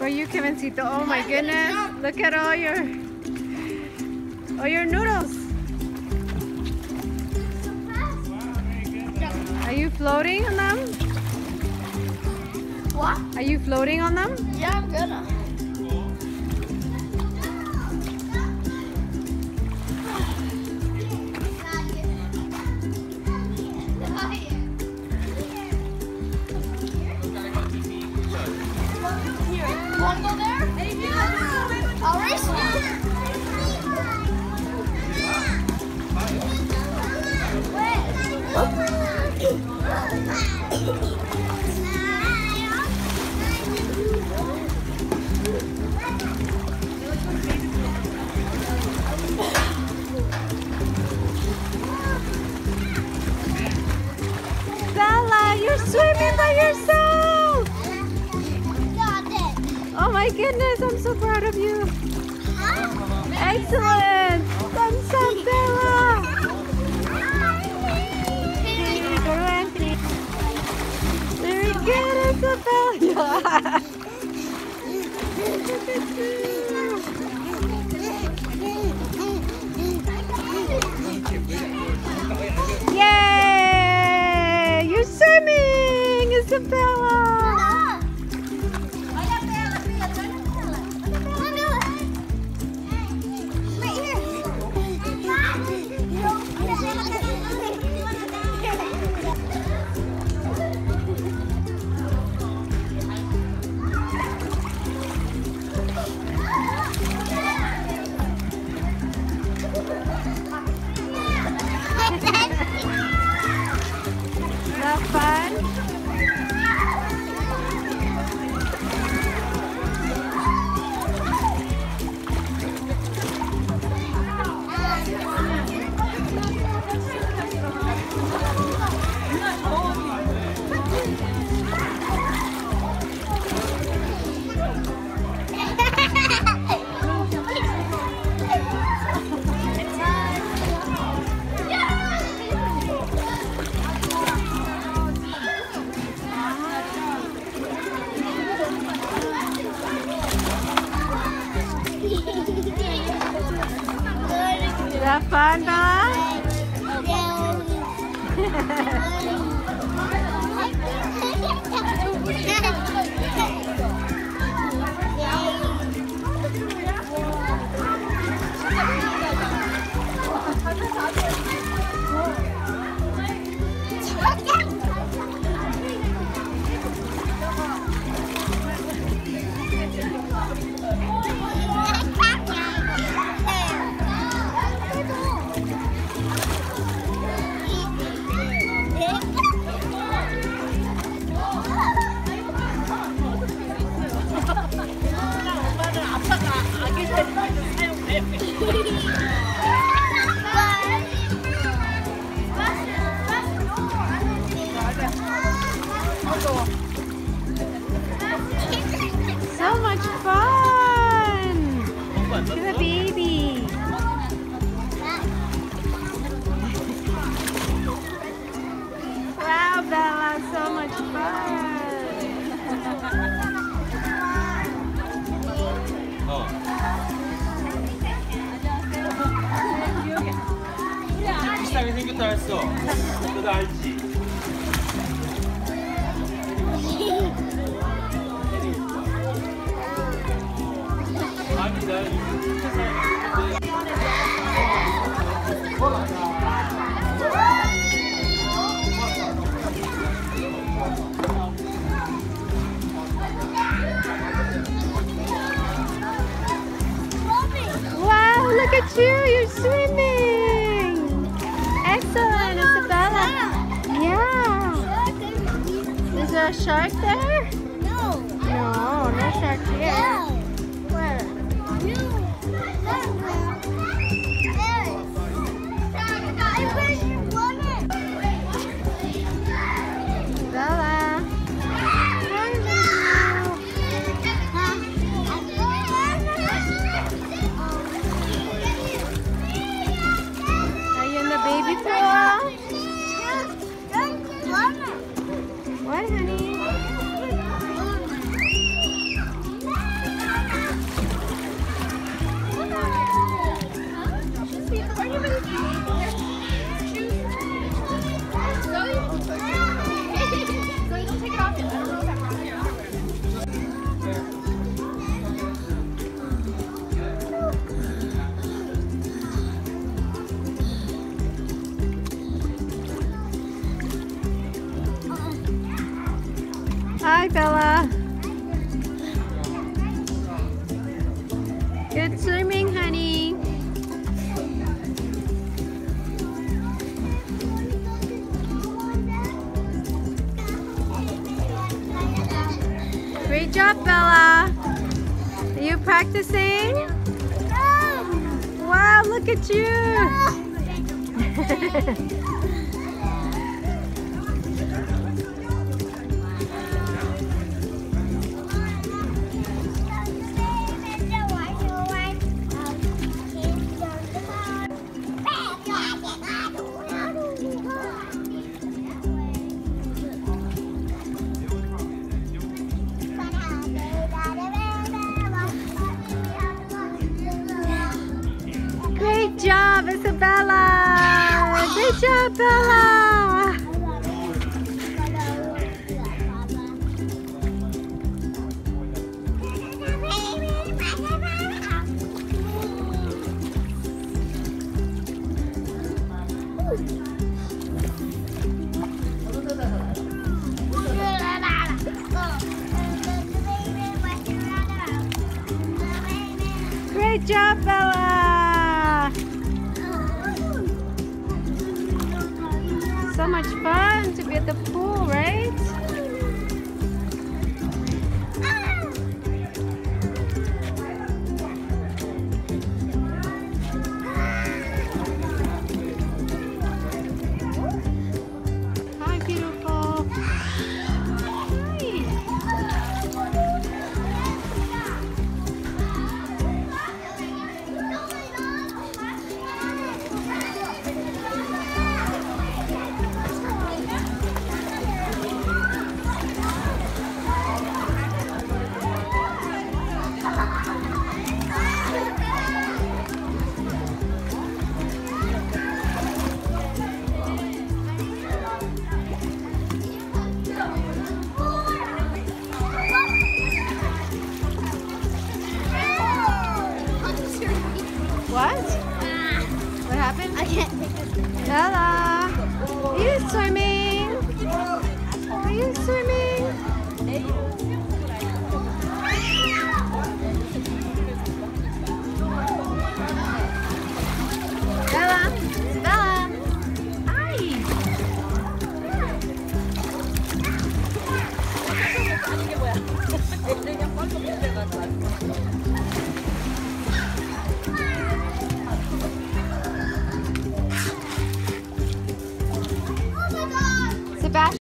For you, Kevincito. Oh my goodness. Look at all your all your noodles. Are you floating on them? What? Are you floating on them? Yeah, I'm gonna. Goodness, I'm so proud of you. Excellent. Done some, Bella. Very good, Isabella. 哈哈哈。Wow! look at you, you're swimming. Shark there? Good swimming, honey. Great job, Bella. Are you practicing? Wow, look at you. job, Isabella. Great job, Bella. Great job, Bella. So much fun to be at the pool, right? Are you